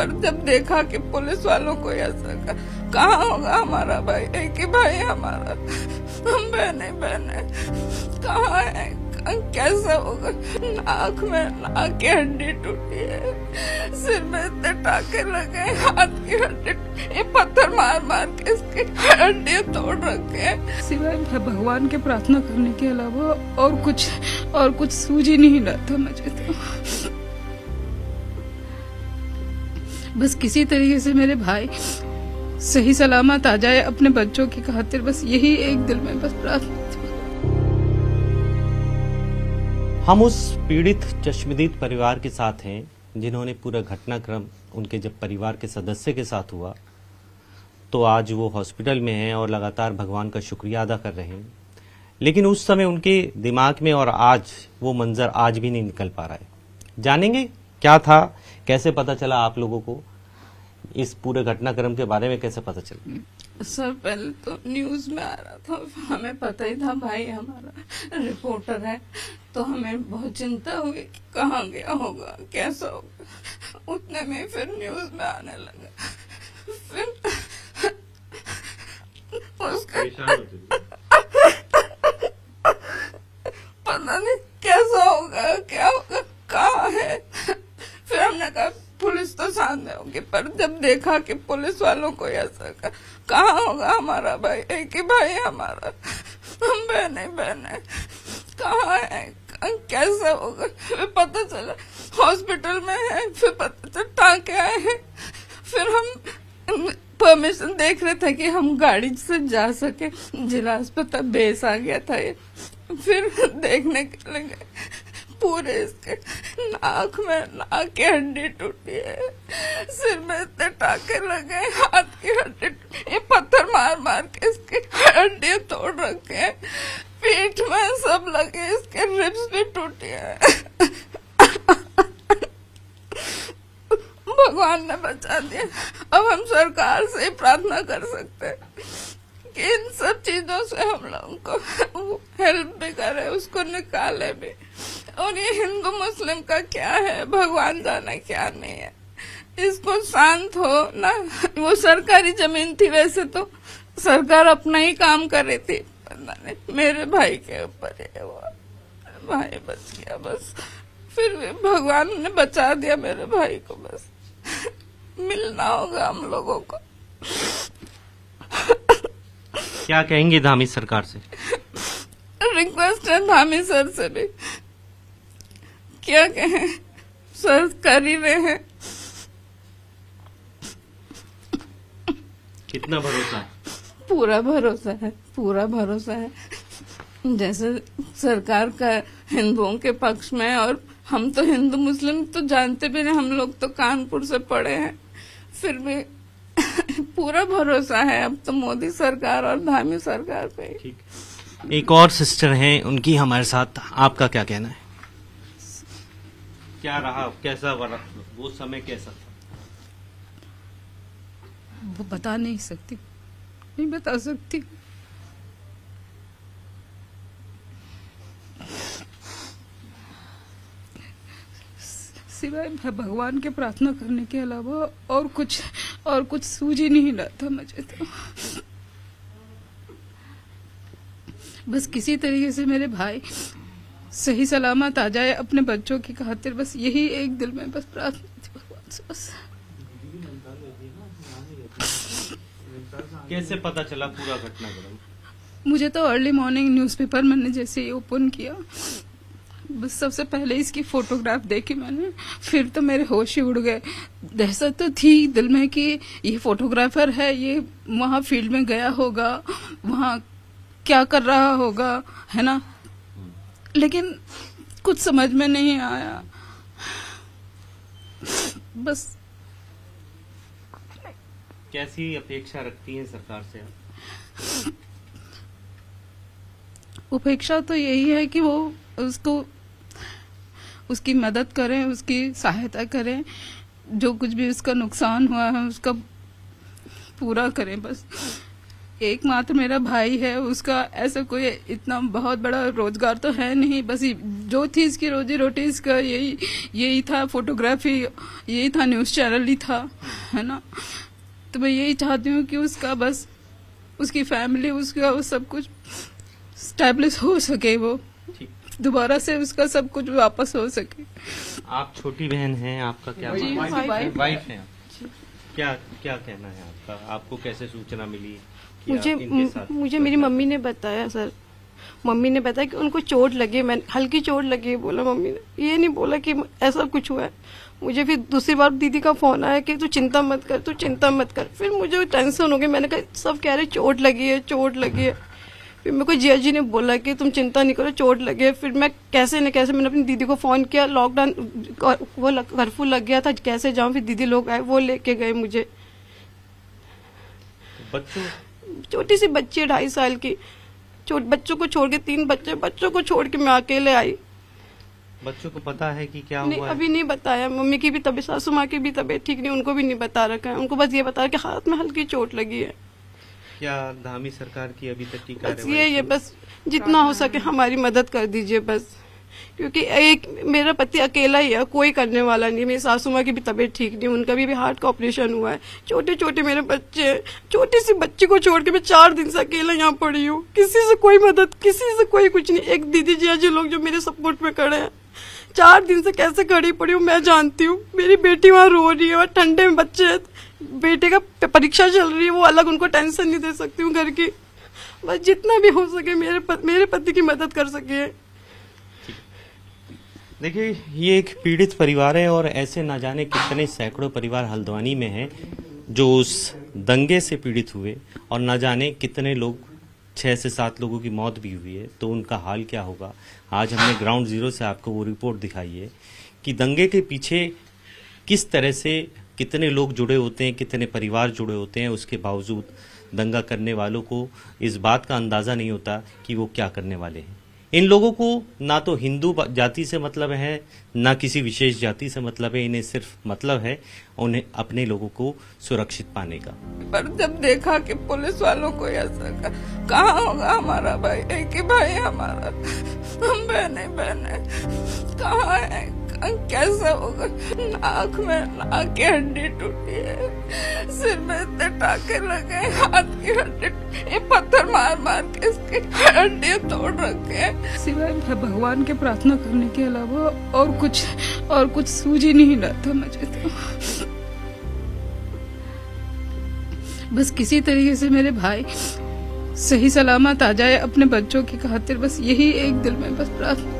पर जब देखा कि पुलिस वालों को ऐसा कहा होगा हमारा भाई? एक ही भाई हमारा। हम बहने बहने। कहाँ है? कैसा होगा? नाक में, नाक की हड्डी टूटी है। सिर में इतने टाके लगे हाथ की हड्डी ये पत्थर मार मार के इसकी हड्डी तोड़ रखे सिवाय भगवान के प्रार्थना करने के अलावा और कुछ और कुछ सूझ ही नहीं रहा था मुझे तो बस किसी तरीके से मेरे भाई सही सलामत आ जाए अपने बच्चों की खातिर। बस यही एक दिल में बस प्रार्थना। हम उस पीड़ित चश्मदीद परिवार के साथ हैं, जिन्होंने पूरा घटनाक्रम उनके जब परिवार के सदस्य के साथ हुआ तो आज वो हॉस्पिटल में हैं और लगातार भगवान का शुक्रिया अदा कर रहे हैं। लेकिन उस समय उनके दिमाग में और आज वो मंजर आज भी नहीं निकल पा रहा है। जानेंगे क्या था कैसे पता चला आप लोगों को? इस पूरे घटनाक्रम के बारे में कैसे पता चला? सर पहले तो न्यूज़ में आ रहा था हमें पता ही था भाई हमारा रिपोर्टर है तो हमें बहुत चिंता हुई कि कहाँ गया होगा कैसा होगा? उतने में फिर न्यूज़ में आने लगा। फिर उसका पता नहीं कैसा होगा क्या होगा कहाँ है फिर हमने कहा तो सामने पर जब देखा कि पुलिस वालों को ऐसा कहा होगा हमारा भाई? एक ही भाई हमारा। हम बहने बहने कहाँ है? कैसा होगा? फिर पता चला, हॉस्पिटल में है, फिर पता चला, टाँके आए हैं। फिर हम परमिशन देख रहे थे कि हम गाड़ी से जा सके, जिला अस्पताल बेस आ गया था ये। फिर देखने के लिए पूरे इसके नाक में नाक की हड्डी टूटी है। सिर में इतने टाके लगे हाथ की हड्डी ये पत्थर मार मार के इसकी हड्डी तोड़ रखे हैं। पीठ में सब लगे इसके रिब्स भी टूटे हैं। भगवान ने बचा दिया। अब हम सरकार से प्रार्थना कर सकते हैं कि इन सब चीज़ों से हम लोगों को हेल्प भी करे, उसको निकाले भी। और ये हिंदू मुस्लिम का क्या है? भगवान जाने क्या नहीं है। इसको शांत हो ना। वो सरकारी ज़मीन थी वैसे तो। सरकार अपना ही काम कर रही थी। मेरे भाई के ऊपर है वो। भाई बच गया बस। फिर भगवान ने बचा दिया मेरे भाई को बस। मिलना होगा हम लोगों को। क्या कहेंगे धामी सरकार से? रिक्वेस्ट है धामी सर से भी। क्या कहें? सर कर ही रहे हैं। कितना भरोसा है? पूरा भरोसा है पूरा भरोसा है। जैसे सरकार का हिंदुओं के पक्ष में और हम तो हिंदू मुस्लिम तो जानते भी नहीं हम लोग तो कानपुर से पढ़े हैं। फिर भी पूरा भरोसा है अब तो मोदी सरकार और धामी सरकार पे। एक और सिस्टर हैं उनकी हमारे साथ आपका क्या कहना है? क्या रहा, कैसा वो समय कैसा था? वो बता नहीं सकती। नहीं बता सकती। सिवाय भगवान के प्रार्थना करने के अलावा और कुछ और कुछ सूझ ही नहीं था मुझे तो। बस किसी तरीके से मेरे भाई सही सलामत आ जाए अपने बच्चों की खातिर। बस यही एक दिल में बस प्रार्थना थी भगवान से बस। कैसे पता चला पूरा घटनाक्रम मुझे तो अर्ली मॉर्निंग न्यूज़पेपर मैंने जैसे ही ओपन किया बस सबसे पहले इसकी फोटोग्राफ देखी मैंने फिर तो मेरे होश ही उड़ गए। दहशत तो थी दिल में कि ये फोटोग्राफर है ये वहाँ फ़ील्ड में गया होगा वहाँ क्या कर रहा होगा है ना? लेकिन कुछ समझ में नहीं आया। बस। कैसी अपेक्षा रखती है सरकार से उपेक्षा तो यही है कि वो उसको उसकी मदद करें उसकी सहायता करें। जो कुछ भी उसका नुकसान हुआ है उसका पूरा करें बस। एकमात्र मेरा भाई है उसका ऐसा कोई इतना बहुत बड़ा रोज़गार तो है नहीं बस जो थी इसकी रोजी रोटी इसका यही यही था फोटोग्राफी यही था न्यूज़ चैनल ही था है ना? तो मैं यही चाहती हूँ कि उसका बस उसकी फैमिली उसका वो सब कुछ स्टैब्लिश हो सके वो। दोबारा से उसका सब कुछ वापस हो सके। आप छोटी बहन हैं आपका क्या जी, वाइफ हैं? आप क्या क्या कहना है आपका? आपको कैसे सूचना मिली? मुझे मुझे मेरी मम्मी ने बताया सर। मम्मी ने बताया कि उनको चोट लगी मैंने हल्की चोट लगी बोला मम्मी ने ये नहीं बोला कि ऐसा कुछ हुआ है। मुझे फिर दूसरी बार दीदी का फ़ोन आया कि तू चिंता मत कर तू चिंता मत कर। फिर मुझे टेंशन हो गई मैंने कहा सब कह रहे चोट लगी है चोट लगी है। फिर मेरे को जिया जी ने बोला कि तुम चिंता नहीं करो चोट लगे फिर मैं कैसे न कैसे मैंने अपनी दीदी को फ़ोन किया लॉकडाउन वो कर्फ्यू लग गया था कैसे जाऊँ फिर दीदी लोग आए वो लेके गए मुझे। बच्चों छोटी सी बच्ची है ढाई साल की छोट बच्चों को छोड़ के तीन बच्चे बच्चों को छोड़ के मैं अकेले आई। बच्चों को पता है कि क्या नहीं हुआ है? अभी नहीं बताया। मम्मी की भी तबीयत सासू माँ की भी तबीयत ठीक नहीं उनको भी नहीं बता रखा है। उनको बस ये बता कि हाथ में हल्की चोट लगी है। क्या धामी सरकार की अभी तक की बस ये ये बस जितना हो सके हमारी मदद कर दीजिए बस। क्योंकि एक मेरा पति अकेला ही है कोई करने वाला नहीं मेरी सासू माँ की भी तबीयत ठीक नहीं उनका भी, भी हार्ट का ऑपरेशन हुआ है। छोटे छोटे मेरे बच्चे हैं छोटी सी बच्ची को छोड़ के मैं चार दिन से अकेला यहाँ पड़ी हूँ। किसी से कोई मदद किसी से कोई कुछ नहीं। एक दीदी जी जी लोग जो मेरे सपोर्ट में खड़े हैं। चार दिन से कैसे खड़ी पड़ी हूँ मैं जानती हूँ। मेरी बेटी वहाँ रो रही है और ठंडे में बच्चे बेटे का परीक्षा चल रही है वो अलग उनको टेंशन नहीं दे सकती हूँ घर की। बस जितना भी हो सके मेरे पत, मेरे पति की मदद कर सके। देखिए, ये एक पीड़ित परिवार है और ऐसे ना जाने कितने सैकड़ों परिवार हल्द्वानी में हैं जो उस दंगे से पीड़ित हुए और न जाने कितने लोग छः से सात लोगों की मौत भी हुई है। तो उनका हाल क्या होगा? आज हमने ग्राउंड ज़ीरो से आपको वो रिपोर्ट दिखाई है कि दंगे के पीछे किस तरह से कितने लोग जुड़े होते हैं, कितने परिवार जुड़े होते हैं, उसके बावजूद दंगा करने वालों को इस बात का अंदाज़ा नहीं होता कि वो क्या करने वाले हैं। इन लोगों को ना तो हिंदू जाति से मतलब है, ना किसी विशेष जाति से मतलब है, इन्हें सिर्फ़ मतलब है उन्हें अपने लोगों को सुरक्षित पाने का। पर जब देखा कि पुलिस वालों को ऐसा कहा होगा हमारा भाई एक ही भाई हमारा हम बहने बहने, कहा है? कैसा होगा? नाक में, नाक की हड्डी टूटी है, सिर में इतने टाके लगे हाथ की हड्डी, ये पत्थर मार मार के इसकी हड्डी तोड़ रखे सिवाय भगवान के प्रार्थना करने के अलावा और कुछ और कुछ सूझ ही नहीं रहा था मुझे तो। बस किसी तरीके से मेरे भाई सही सलामत आ जाए अपने बच्चों की खातिर, बस यही एक दिल में बस प्रार्थना।